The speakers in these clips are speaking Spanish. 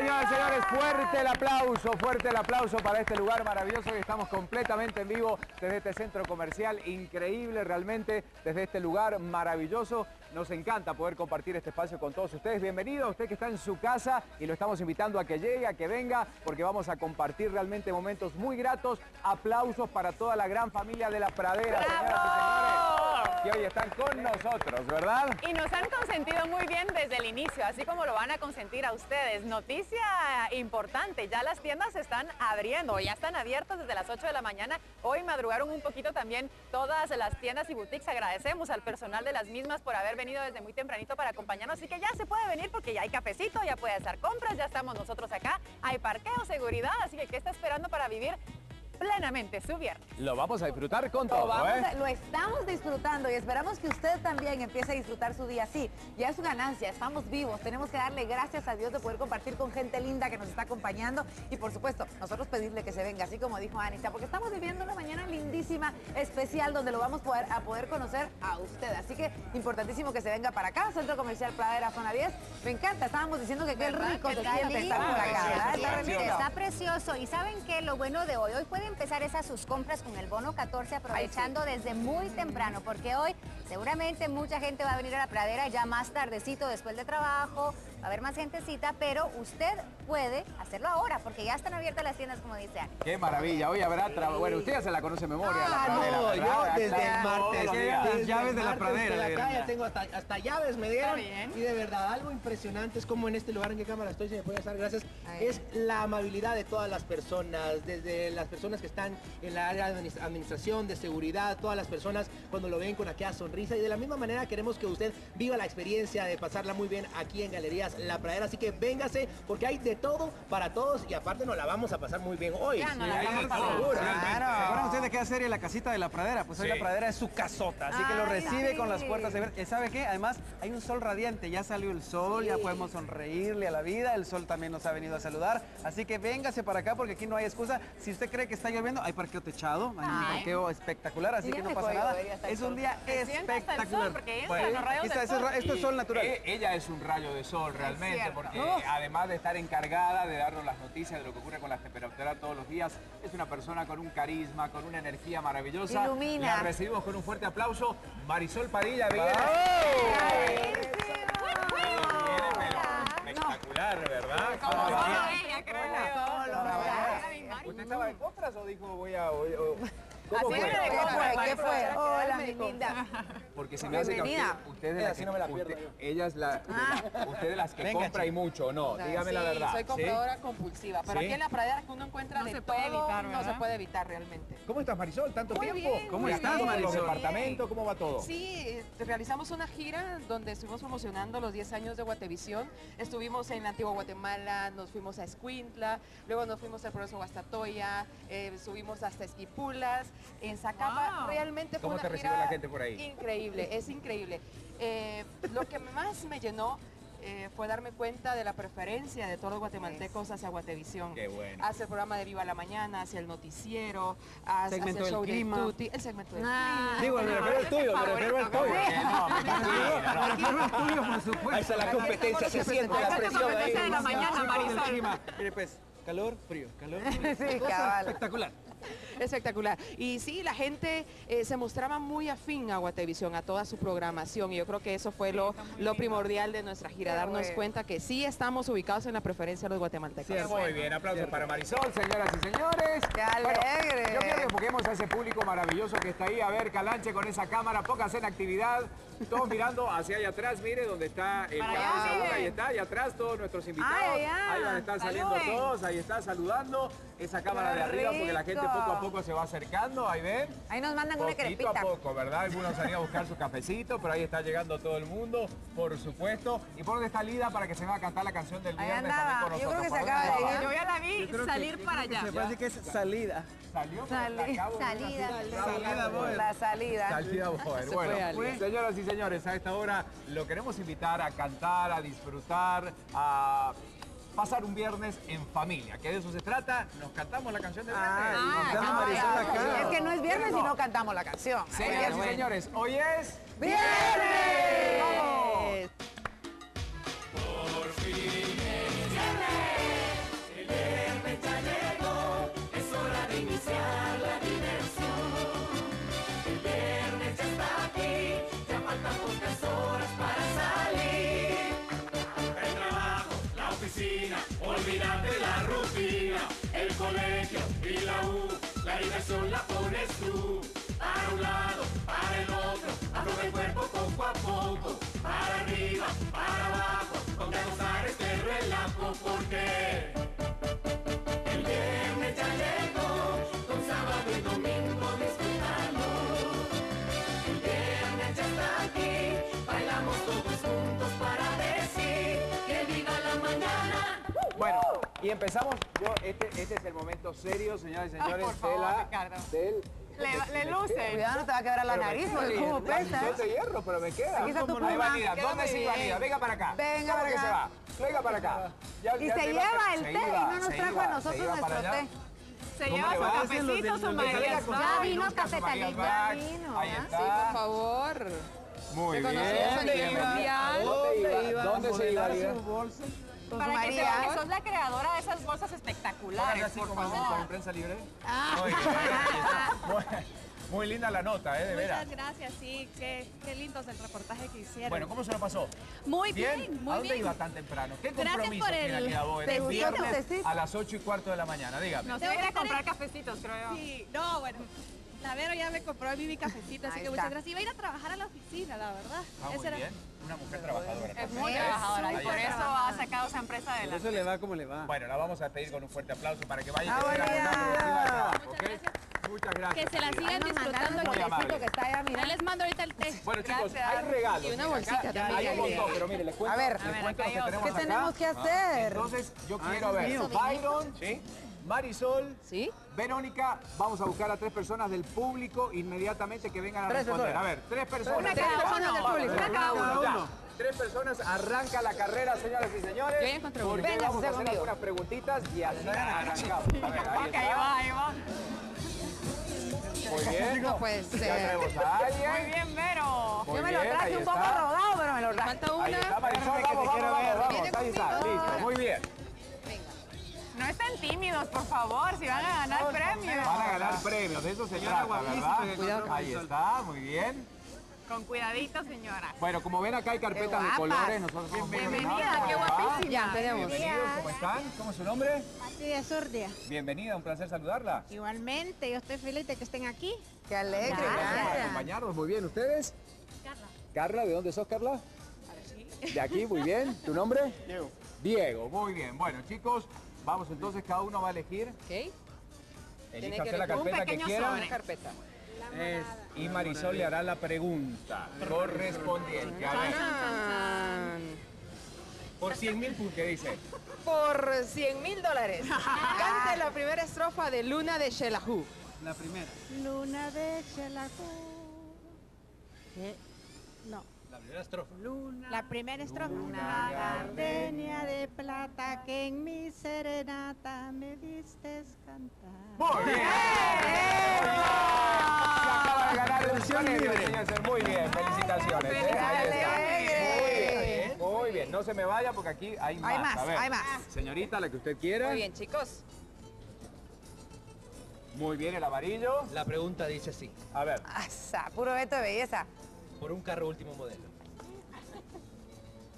señoras y señores, fuerte el aplauso, fuerte el aplauso para este lugar maravilloso que estamos completamente en vivo desde este centro comercial, increíble realmente, desde este lugar maravilloso. Nos encanta poder compartir este espacio con todos ustedes. Bienvenido a usted que está en su casa y lo estamos invitando a que llegue, a que venga, porque vamos a compartir realmente momentos muy gratos. Aplausos para toda la gran familia de La Pradera, señoras y señores, que hoy están con nosotros, ¿verdad? Y nos han consentido muy bien desde el inicio, así como lo van a consentir a ustedes. Noticia importante, ya las tiendas están abriendo, ya están abiertas desde las 8 de la mañana. Hoy madrugaron un poquito también todas las tiendas y boutiques. Agradecemos al personal de las mismas por haber venido desde muy tempranito para acompañarnos. Así que ya se puede venir porque ya hay cafecito, ya puede hacer compras, ya estamos nosotros acá. Hay parqueo, seguridad, así que ¿qué está esperando para vivir plenamente su viernes. Lo vamos a disfrutar con todo, ¿eh? a- lo estamos disfrutando y esperamos que usted también empiece a disfrutar su día. Sí, ya es su ganancia, estamos vivos, tenemos que darle gracias a Dios de poder compartir con gente linda que nos está acompañando y por supuesto, nosotros pedirle que se venga, así como dijo Anita, porque estamos viviendo una mañana lindísima, especial, donde lo vamos poder- a poder conocer a usted. Así que importantísimo que se venga para acá, Centro Comercial Pradera, zona 10. Me encanta, estábamos diciendo que qué rico se está siente estar por acá, ¿verdad? Está precioso. ¿Y saben qué? Lo bueno de hoy, hoy puede empezar esas sus compras con el bono 14 aprovechando desde muy temprano, porque hoy seguramente mucha gente va a venir a la pradera ya más tardecito después de trabajo, va a haber más gentecita, pero usted puede hacerlo ahora, porque ya están abiertas las tiendas, como dice Ana. Qué maravilla, hoy habrá tra- Bueno, usted ya se la conoce de memoria, la Ah, pradera, no, ¿verdad? yo desde el martes. desde el llaves de la pradera, de la calle tengo hasta, hasta llaves me dieron. Está bien. Y de verdad, algo impresionante es como en este lugar, en qué cámara estoy, se me puede estar, gracias. Es la amabilidad de todas las personas, desde las personas que están en la área de administ- administración, de seguridad, todas las personas cuando lo ven con aquella sonrisa. Y de la misma manera queremos que usted viva la experiencia de pasarla muy bien aquí en Galerías La Pradera. Así que véngase, porque hay de todo para todos y aparte nos la vamos a pasar muy bien hoy. Ya, nos la Sí, vamos a pasar. seguro. ¿Se acuerdan ustedes de aquella serie La Casita de la Pradera? Pues hoy Sí. la Pradera es su casota, así que lo recibe sí. con las puertas abiertas. ¿Y sabe qué? Además, hay un sol radiante, ya salió el sol, ya podemos sonreírle a la vida, el sol también nos ha venido a saludar, así que véngase para acá porque aquí no hay excusa. Si usted cree que está lloviendo, hay parqueo techado, hay un parqueo espectacular, así que no pasa nada. Es un día sol, espectacular. porque entran los rayos esta- del ese es sol. ra- esto es sol natural. E- Ella es un rayo de sol realmente, porque además de estar encargada de darnos las noticias de lo que ocurre con las temperaturas todos los días, es una persona con un carisma, con una energía maravillosa. Ilumina. La recibimos con un fuerte aplauso. Marisol Padilla, viene. Espectacular, ¿verdad? Como ella, creo. ¿Usted estaba de compras o dijo voy a... voy- o- ¿Cómo Así fue? viene de ¿Qué compras, fue? ¿Qué fue? Marisol. Hola, mi linda. Porque se me hace que usted, usted de las que, no me la pierdo usted- yo. ella es la, de la- usted de las que Venga, compra y mucho, ¿o no? Dígame la verdad. soy ¿sí? compradora compulsiva, pero ¿Sí? aquí en la pradera que uno encuentra No de se todo, puede evitar, no se puede evitar realmente. ¿Cómo estás, Marisol? ¿Tanto Muy tiempo? bien, ¿Cómo estás, ¿Cómo bien. los Marisol? departamentos? ¿Cómo va todo? Sí, eh, realizamos una gira donde estuvimos promocionando los 10 años de Guatevisión. Estuvimos en la antigua Guatemala, nos fuimos a Escuintla, luego nos fuimos al Progreso Guastatoya, eh, subimos hasta Esquipulas, en Zacapa. Wow. Realmente fue ¿Cómo una te recibe gira la gente por ahí? Increíble, es increíble. Eh, lo que más me llenó eh, fue darme cuenta de la preferencia de todos los guatemaltecos hacia Guatevisión. Qué bueno. Hacia el programa de Viva la Mañana, hacia el noticiero, hacia, Segmento hacia el del show clima. de Tuti, el segmento del Ah. clima. Digo, me refiero al tuyo, me refiero al tuyo. Me imagino, ¿no? tuyo, por supuesto. Ahí está la competencia, se siente la presión ahí. de la mañana, del Marisol. clima. Mire pues, calor, frío, calor, frío. Sí, Cosa cabal. espectacular. Espectacular. Y sí, la gente eh, se mostraba muy afín a Guatevisión, a toda su programación. Y yo creo que eso fue lo, lo primordial de nuestra gira, Qué darnos bueno. cuenta que sí estamos ubicados en la preferencia de los guatemaltecos. Muy bien, aplausos para Marisol, señoras y señores. ¡Qué Bueno, alegre! yo quiero que enfoquemos a ese público maravilloso que está ahí. A ver, Calanche con esa cámara, póngase en actividad. Todos mirando hacia allá atrás, mire, donde está el Para canal ahí está, allá atrás todos nuestros invitados. Ay. Ahí van a estar saliendo todos, ahí está saludando. Esa cámara Qué de arriba porque la gente poco a poco se va acercando, ahí ven. Ahí nos mandan una Poquito crepita. a poco, ¿verdad? Algunos han ido a buscar su cafecito, pero ahí está llegando todo el mundo, por supuesto. ¿Y por dónde está Lida para que se va a cantar la canción del Ahí viernes con Yo creo que se ¿Por acaba de andaba? Yo ya la vi salir para allá. Me parece que es salida. Salió, salida. Salida, boy. La salida. Salida, Bueno, alguien. señoras y señores, a esta hora lo queremos invitar a cantar, a disfrutar, a pasar un viernes en familia. Que de eso se trata. Nos cantamos la canción del viernes. Ah, Nos llama no, Marisol ya. acá. Es que no es viernes si no cantamos la canción. Señoras y señores, hoy es... ¡Viernes! La U, la diversión la pones tú. Para un lado, para el otro, afloja el cuerpo poco a poco. Para arriba, para abajo, ponte a gozar este relajo porque y empezamos. Yo, este, este es el momento serio, señoras y señores, por favor, de la, Ricardo. del... Le, le luce. Cuidado, no te va a quebrar la Pero nariz porque cubo pesa. Yo te hierro, pero me queda. Aquí está tu Ahí pluma. va Nida. Queda ¿Dónde. Nida? Venga para acá. Venga ¿Cómo para que acá. se va? Venga para acá. Ya- Y ya se lleva el té y no nos trajo iba, a nosotros nuestro té. Se ¿Cómo lleva le su cafecito, su María Ya vino. Bach. vino, Ahí ¿ah? está. Sí, por favor. Muy bien. ¿Dónde iba? ¿Dónde se iba? Con su Para que María. vea que sos la creadora de esas bolsas espectaculares, así por como favor. como en prensa libre. Muy bien. Muy, muy linda la nota, ¿eh? De veras. Muchas gracias, sí, qué, qué lindo es el reportaje que hicieron. Bueno, ¿cómo se lo pasó? muy bien, ¿A muy dónde bien. iba tan temprano? ¿Qué compromiso tiene aquí a vos? ¿Te El viernes a las 8 y cuarto de la mañana, dígame. Nos iba a ir a que comprar cafecitos, creo yo. Sí, no, bueno, la Vero ya me compró a mí mi cafecito, así que está. muchas gracias. Iba a ir a trabajar a la oficina, la verdad. Ah, muy era- bien. Una mujer trabajadora. Es muy trabajadora y por eso ha sacado esa empresa Por adelante. eso le va como le va. Bueno, la vamos a despedir con un fuerte aplauso para que vaya de trabajo, ¿ok? Muchas gracias. Que se la sigan disfrutando. el Muy que- está allá, Ya mira. les mando ahorita el té. Bueno, chicos, Gracias. hay regalos. Y una bolsita acá también. Hay un montón, pero mire, les cuento, A ver. les A ver, cuento acá lo que tenemos ¿Qué acá. tenemos que hacer? Entonces, yo Ah, quiero ver. Byron, ¿sí? Marisol, ¿Sí? Verónica, vamos a buscar a tres personas del público inmediatamente que vengan a Tres responder. personas. A ver, tres personas. Una Tres cada personas uno. del público. Una cada uno, ya. uno. Tres personas, arranca la carrera, señoras y señores. Yo ya encontré. Porque Véngase vamos a hacer conmigo. algunas preguntitas y así arrancamos. A ver, ahí Ok, ahí está. va, ahí va. Muy bien. No puede Ya ser. tenemos a alguien. Muy bien, Vero. Muy Yo me lo traje un poco rodado, pero me lo traje. Falta Ahí está una. Marisol, vamos, vamos, vamos, vamos. Ahí está, listo, muy bien. No estén tímidos, por favor, si van a ganar premios. Van a ganar premios, de eso se Señora trata, ¿verdad? Ahí está, muy bien. Con cuidadito, señora. Bueno, como ven acá hay carpetas de colores, nosotros somos Bienvenida, qué guapísima. Ya, tenemos. Bienvenidos, ¿cómo están? ¿Cómo es su nombre? Así de Sordia. Bienvenida, un placer saludarla. Igualmente, yo estoy feliz de que estén aquí. Qué alegre, Gracias por gracias. acompañarnos, muy bien. ¿Ustedes? Carla. Carla, ¿de dónde sos, Carla? De aquí, muy bien. ¿Tu nombre? Diego. Diego, muy bien. Bueno, chicos, vamos entonces, cada uno va a elegir. ¿Ok? Elija que usted la carpeta que quiera. sobre. Carpeta. Es Y Marisol le hará la pregunta correspondiente. A ver, por 100 mil puntos, ¿qué dice? Por 100 mil dólares. Cante la primera estrofa de Luna de Shelahu. la primera. Luna de Xelajú. ¿Qué? No. La primera estrofa. La primera estrofa. Una gardenia de plata que en mi serenata me diste cantar. Muy bien. Se acaba de ganar un. Muy bien, felicitaciones. ¿eh? Está. Muy bien, muy bien. No se me vaya porque aquí hay más. Hay más, A ver, hay más. Señorita, la que usted quiera. Muy bien, chicos. Muy bien, el amarillo. La pregunta dice así, A ver. Asa, puro veto de belleza. Por un carro último modelo.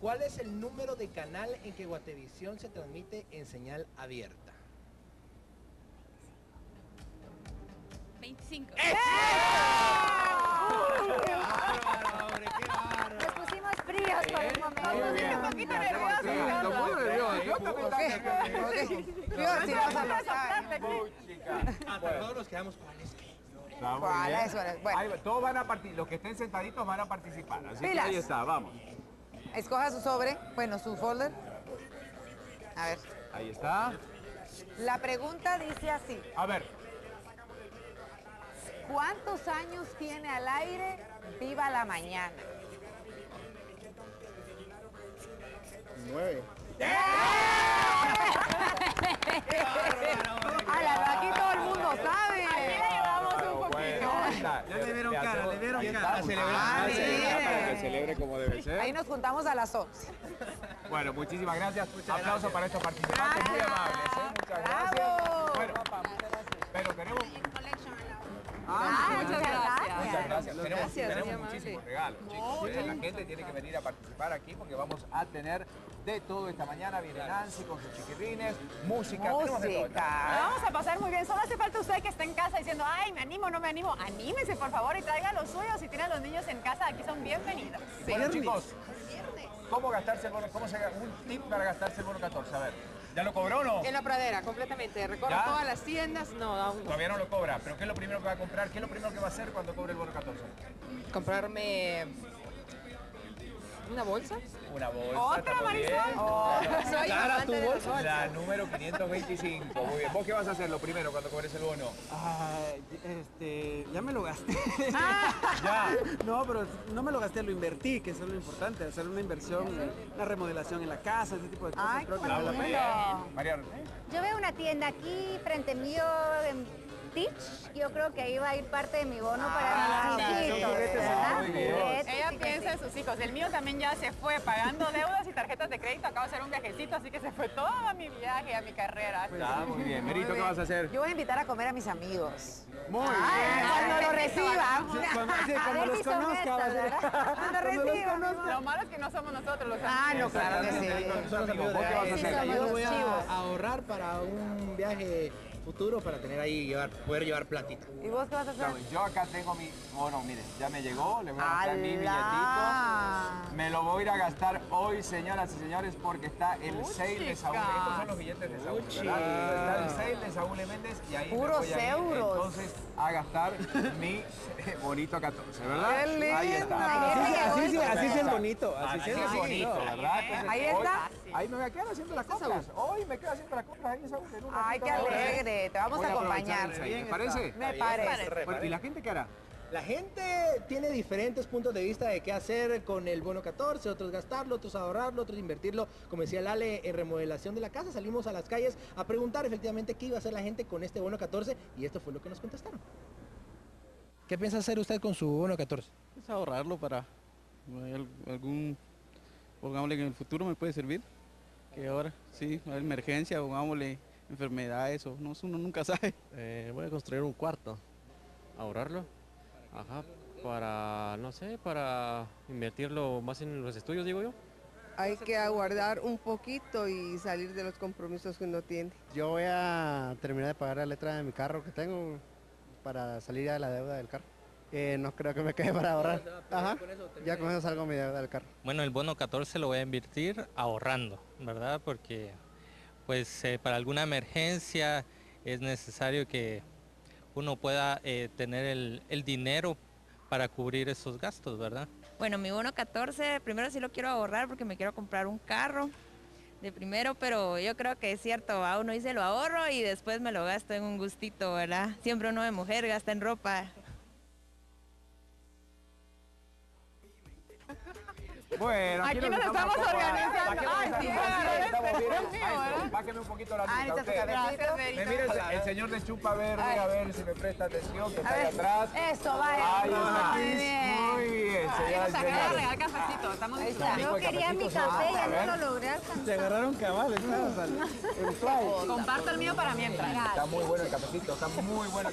¿Cuál es el número de canal en que Guatevisión se transmite en señal abierta? 25. Nos pusimos fríos por momento. Un poquito. Yo también estaba nervioso. Vas a todos nos quedamos cuál es que. Bueno. Ahí todos van a participar, los que estén sentaditos van a participar. Así que ahí está, vamos. Escoja su sobre, bueno, su folder. A ver. Ahí está. La pregunta dice así. A ver, ¿Cuántos años tiene al aire Viva la Mañana? Nueve aquí todo el mundo sabe. Pero bueno, ahí está. Ya le vieron cara, hacemos- le vieron ahí cara. está, Celebrar. ah, Ah, celebrar para bien. que celebre como debe ser. Ahí nos juntamos a las 11. Bueno, muchísimas gracias. Aplausos para estos participantes muy amables. ¿eh? Muchas gracias. Bravo. Bueno, pero tenemos Ah, muchas gracias. Muchas gracias. Tenemos, Gracias, muchísimos regalos, chicos. ¿eh? La gente tiene que venir a participar aquí porque vamos a tener de todo esta mañana. Viene Nancy con sus chiquirrines, música. tenemos de todo Música. Vamos a pasar muy bien. bien, solo hace falta usted que esté en casa diciendo, ay, me animo, no me animo. Anímese, por favor, y traiga los suyos. Si tienen los niños en casa, aquí son bienvenidos. Bueno, chicos, ¿cómo gastarse el bono? ¿Cómo se Un tip para gastarse el bono 14, a ver. ¿Ya lo cobró o no? En la pradera, completamente. Recorro ¿Ya? todas las tiendas. No, aún no. Todavía no lo cobra, pero ¿qué es lo primero que va a comprar? ¿Qué es lo primero que va a hacer cuando cobre el bono 14? Comprarme una bolsa. Una bolsa. Otra. Marisol. Soy Clara amante tu de las bolsa. La número 525. Muy bien. ¿Vos qué vas a hacer lo primero cuando cobres el bono? Este, ya me lo gasté. Ya. No, pero no me lo gasté, lo invertí, que eso es lo importante, hacer una inversión, una remodelación en la casa, ese tipo de cosas. Ay, creo que la pena. Mariano. Yo veo una tienda aquí frente mío en Teach. Yo creo que ahí va a ir parte de mi bono Ah, para mis sí, hijitos, Ella piensa en sus hijos. El mío también ya se fue pagando deudas y tarjetas de crédito. Acabo de hacer un viajecito, así que se fue todo a mi viaje, a mi carrera. Ah, muy bien. Merito, ¿qué vas a hacer? Yo voy a invitar a comer a mis amigos. Muy bien. cuando lo reciban. Sí, cuando, los conozca. Cuando reciban. Lo malo es que no somos nosotros los Ah, no, amigos. claro que sí. Amigos. ¿Vos qué vas a hacer? Yo voy a ahorrar para un viaje futuro para tener ahí, llevar, poder llevar platita. ¿Y vos qué vas a hacer? Claro, Yo acá tengo mi bono, mire, ya me llegó, le voy a mostrar mi billetito. Me lo voy a ir a gastar hoy, señoras y señores, porque está el sale de Saúl. Estos son los billetes de Saúl, ¿verdad? Está el sale de Saúl Méndez y ahí me Puros voy a ir, euros. entonces a gastar mi bonito 14, ¿verdad? ¡Qué lindo! Ahí está. Así, sí, así, sí, así sí es está. bonito. Así sí Así es es bonito, ¿verdad? Entonces, Ahí hoy- Ahí me voy a quedar haciendo las compras. Hoy me quedo haciendo las compras ahí en Saúl. Ay, qué alegre. Te vamos a acompañar. ¿te parece? Me parece. Bueno, ¿Y la gente qué hará? La gente tiene diferentes puntos de vista de qué hacer con el bono 14, otros gastarlo, otros ahorrarlo, otros invertirlo. Como decía Lale, en remodelación de la casa salimos a las calles a preguntar efectivamente qué iba a hacer la gente con este bono 14 y esto fue lo que nos contestaron. ¿Qué piensa hacer usted con su bono 14? Es ahorrarlo para eh, al- algún, pongámosle que en el futuro me puede servir. Que ahora, sí, una emergencia, pongámosle enfermedades o no, uno nunca sabe. Eh, voy a construir un cuarto, ahorrarlo, ajá, para, no sé, para invertirlo más en los estudios, digo yo. Hay que aguardar un poquito y salir de los compromisos que uno tiene. Yo voy a terminar de pagar la letra de mi carro que tengo para salir de la deuda del carro. Eh, no creo que me quede para ahorrar. Ajá. Ya con eso salgo mi deuda del carro. Bueno, el bono 14 lo voy a invertir ahorrando, ¿verdad? Porque pues eh, para alguna emergencia es necesario que uno pueda eh, tener el, el dinero para cubrir esos gastos, ¿verdad? Bueno, mi bono 14, primero sí lo quiero ahorrar porque me quiero comprar un carro de primero, pero yo creo que es cierto, a uno dice lo ahorro y después me lo gasto en un gustito, ¿verdad? Siempre uno de mujer gasta en ropa. Bueno, Aquí nos estamos organizando. Ay, sí, Estamos. Bájeme un poquito la usted. cabecito. Me mira el, el señor de chupa verde, Ay. a ver si me presta atención, que está ahí atrás. Eso, vaya. Ahí está. Muy bien. Muy bien, Ay, nos acaba de regalar cafecito. Estamos disfrutando. Yo quería mi café y ya no lo logré Se alcanzar. agarraron cabales, fly. Comparto el mío para mientras. Está muy bueno el cafecito, está muy bueno.